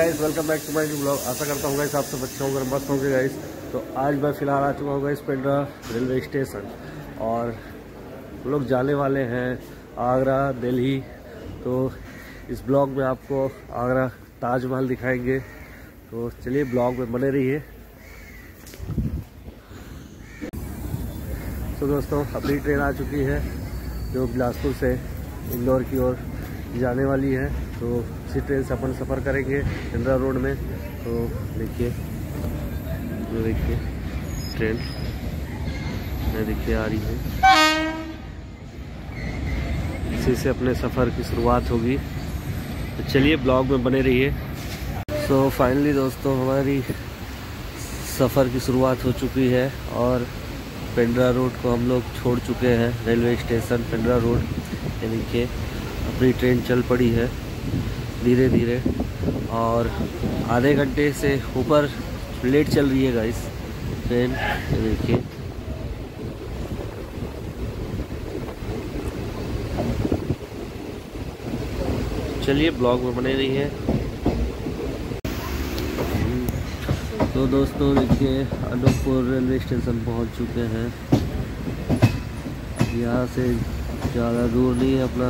Guys welcome back to my new blog आशा करता हूँ guys आप सब अच्छे होंगे मस्त होंगे गाइस तो आज मैं फ़िलहाल आ चुका हूँ गाइस पेंड्रा रेलवे स्टेशन और लोग जाने वाले हैं आगरा, दिल्ली. तो इस ब्लॉग में आपको आगरा ताजमहल दिखाएँगे. तो चलिए ब्लॉग में बने रहिए. तो दोस्तों, अपनी ट्रेन आ चुकी है जो बिलासपुर से इंदौर की ओर जाने वाली है. तो इसी ट्रेन से अपन सफ़र करेंगे इंदिरा रोड में। तो देखिए ये देखिए ट्रेन। देखिए आ रही है। इसी से अपने सफ़र की शुरुआत होगी। तो चलिए ब्लॉग में बने रहिए। सो so, फाइनली दोस्तों हमारी सफ़र की शुरुआत हो चुकी है और पेंड्रा रोड को हम लोग छोड़ चुके हैं रेलवे स्टेशन पेंड्रा रोड। ये देखिए अपनी ट्रेन चल पड़ी है। धीरे धीरे और आधे घंटे से ऊपर लेट चल रही है गाइस ट्रेन देखिए। चलिए ब्लॉग में बने रही है तो दोस्तों देखिए, अनूपपुर रेलवे स्टेशन पहुँच चुके हैं। यहाँ से ज़्यादा दूर नहीं है अपना।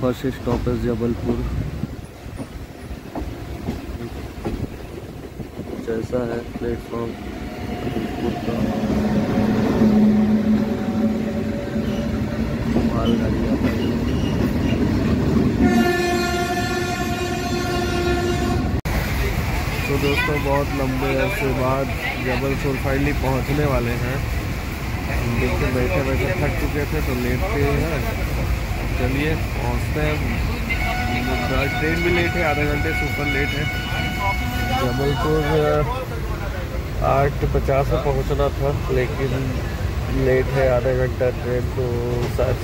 फ़र्स्ट स्टॉप है जबलपुर। जैसा है प्लेटफॉर्म तो दोस्तों, बहुत लंबे अरसे बाद जबलपुर फाइनली पहुँचने वाले हैं। देखिए बैठे बैठे थक चुके थे तो लेट के हैं। चलिए पहुँचते हैं ट्रेन भी लेट है, आधे घंटे से ऊपर लेट है। जबलपुर आठ पचास में पहुँचना था, लेकिन लेट है आधा घंटा ट्रेन तो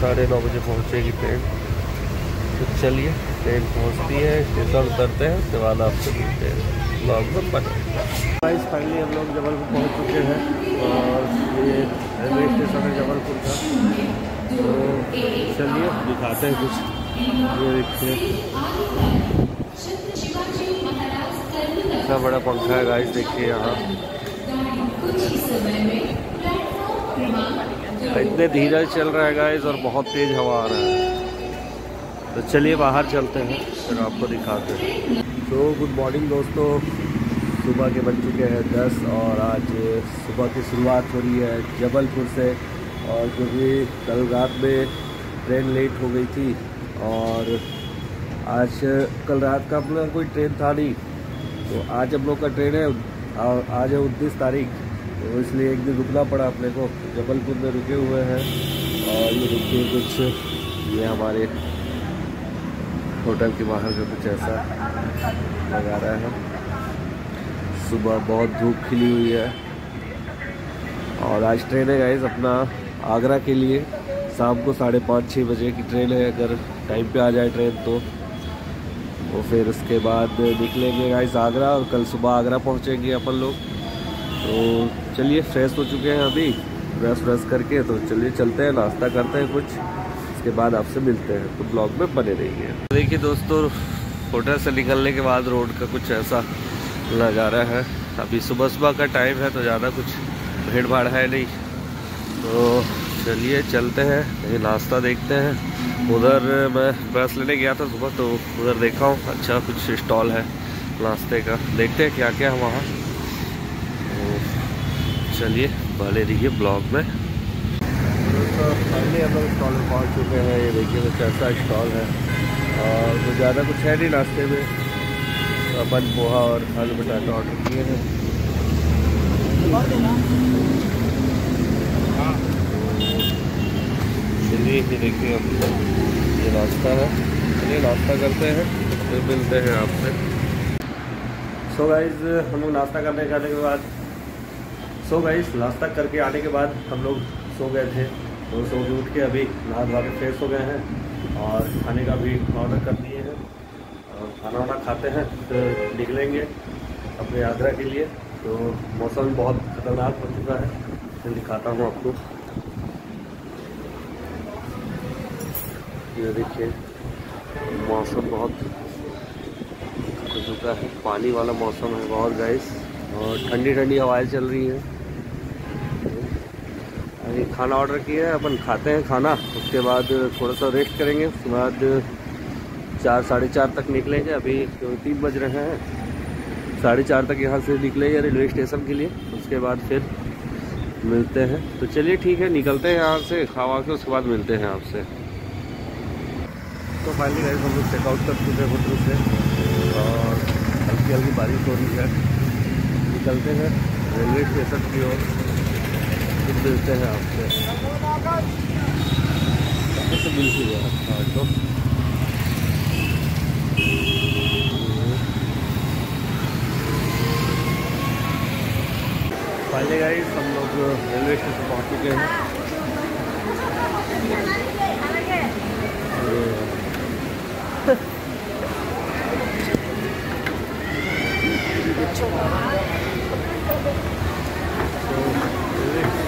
साढ़े नौ बजे पहुँचेगी ट्रेन तो चलिए ट्रेन पहुँचती है स्टेशन उतरते हैं, उसके बाद आपसे मिलते हैं। ब्लॉग में बने। फाइनली हम लोग जबलपुर पहुँच चुके हैं, और ये रेलवे स्टेशन है जबलपुर का। चलिए, दिखाते हैं कुछ। ये इतना बड़ा पंखा है गाइस देखिए यहाँ। इतने धीरे चल रहा है गाइस और बहुत तेज हवा आ रहा है। तो चलिए, बाहर चलते हैं, फिर आपको दिखाते हैं। तो गुड मॉर्निंग दोस्तों। सुबह के बज चुके हैं दस और आज सुबह की शुरुआत हो रही है जबलपुर से। और क्योंकि कल रात में ट्रेन लेट हो गई थी और आज कल रात का अपना कोई ट्रेन था नहीं तो आज हम लोग का ट्रेन है, और आज है उनतीस तारीख तो इसलिए एक दिन रुकना पड़ा अपने को। जबलपुर में रुके हुए हैं और ये देखिए कुछ, ये हमारे होटल के बाहर का कुछ ऐसा लगा रहा है। सुबह बहुत धूप खिली हुई है। और आज ट्रेन है गाइज़ अपना आगरा के लिए शाम को साढ़े पाँच छः बजे की ट्रेन है। अगर टाइम पे आ जाए ट्रेन तो। तो फिर उसके बाद निकलेंगे गाइस आगरा और कल सुबह आगरा पहुँचेंगे अपन लोग। तो चलिए फ्रेश हो चुके हैं अभी। ब्रश व्रश करके तो चलिए चलते हैं, नाश्ता करते हैं कुछ। उसके बाद आपसे मिलते हैं। तो ब्लॉग में बने रहिए। देखिए दोस्तों होटल से निकलने के बाद रोड का कुछ ऐसा नज़ारा है। अभी सुबह सुबह का टाइम है तो ज़्यादा कुछ भीड़ भाड़ है नहीं। तो चलिए चलते हैं, ये नाश्ता देखते हैं। उधर मैं बस लेने गया था सुबह तो उधर देखा हूँ अच्छा कुछ स्टॉल है नाश्ते का। देखते हैं क्या क्या है वहाँ। तो चलिए भले रहिए ब्लॉग में। फाइनली हम लोग स्टॉल में पहुँच चुके हैं, ये देखिए कुछ ऐसा स्टॉल है। और कुछ ज़्यादा कुछ है नहीं नाश्ते में। अपन पोहा और आलू बटाटा ऑर्डर किए हैं। चलिए ये देखिए हम ये नाश्ता है। चलिए नाश्ता करते हैं, फिर मिलते हैं आपसे। सो गाइज़ हम लोग नाश्ता करने जाने के बाद सो गाइज़ नाश्ता करके आने के बाद हम लोग सो गए थे। तो सो के उठ के अभी नहा धोवा के फ्रेश हो गए हैं और खाने का भी ऑर्डर कर दिए हैं। और खाना वाना खाते हैं, फिर निकलेंगे अपने यात्रा के लिए। तो मौसम बहुत ख़तरनाक हो चुका है, फिर दिखाता हूँ आपको। ये देखिए, मौसम बहुत हो चुका है। पानी वाला मौसम है बहुत गाइस और ठंडी ठंडी हवाएँ चल रही हैं। अभी खाना ऑर्डर किया है, अपन खाते हैं खाना। उसके बाद थोड़ा सा रेस्ट करेंगे। उसके बाद चार, साढ़े चार तक निकलेंगे। अभी तीन बज रहे हैं। साढ़े चार तक यहाँ से निकलेंगे रेलवे स्टेशन के लिए। उसके बाद फिर मिलते हैं। तो चलिए ठीक है, निकलते हैं यहाँ से। खावा के उसके बाद मिलते हैं आपसे। तो फाइनली गाइस हम लोग चेकआउट कर चुके हैं होटल से। और हल्की हल्की बारिश हो रही है। निकलते हैं रेलवे स्टेशन की ओर। फिर मिलते हैं आपसे। तो मिल ही हाँ तो। फाइनली गाइस हम लोग रेलवे स्टेशन पहुँच चुके हैं।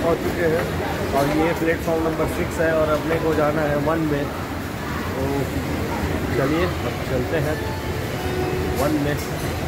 पहुँच चुके हैं और ये प्लेटफॉर्म नंबर सिक्स है और अपने को जाना है वन में तो चलिए, अब चलते हैं वन में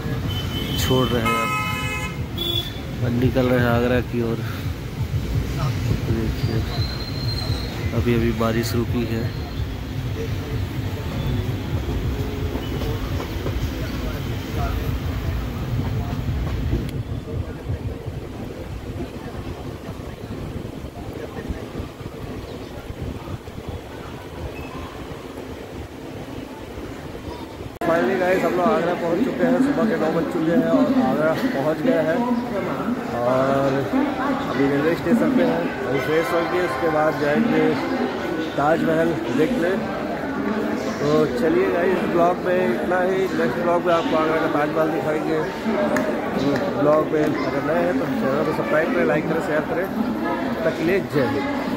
छोड़ रहे हैं अब। अब निकल रहे हैं आगरा की ओर। देखिए अभी अभी बारिश रुकी है फाइनली गाइस हम लोग आगरा पहुँच चुके हैं, सुबह के नौ बज चुके हैं और आगरा पहुँच गए हैं। और अभी रेलवे स्टेशन पे हैं। अभी फ्रेश होंगे उसके बाद जाएँगे ताजमहल देखने। तो चलिए गाइस इस ब्लॉग में इतना ही। नेक्स्ट ब्लॉग में आपको आगरा का ताजमहल दिखाएँगे। तो ब्लॉग में अगर नए हैं तो चैनल को सब्सक्राइब करें लाइक करें शेयर करें। तक लिए जय हिंद।